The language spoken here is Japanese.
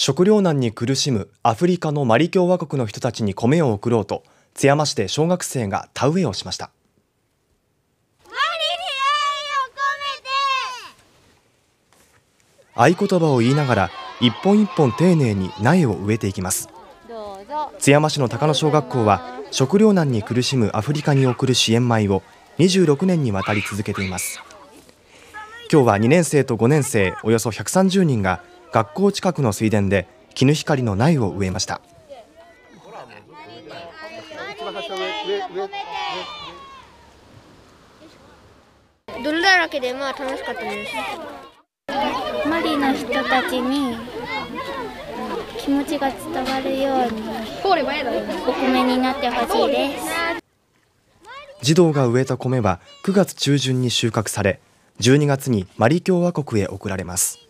食糧難に苦しむアフリカのマリ共和国の人たちに米を送ろうと津山市で小学生が田植えをしました。合言葉を言いながら一本一本丁寧に苗を植えていきます。津山市の高野小学校は食糧難に苦しむアフリカに送る支援米を26年にわたり続けています。今日は2年生と5年生およそ130人が学校近くの水田で絹光の苗を植えました。泥だらけでまあ楽しかったです。マリの人たちに気持ちが伝わるように。お米になってほしいです児童が植えた米は9月中旬に収穫され12月にマリ共和国へ送られます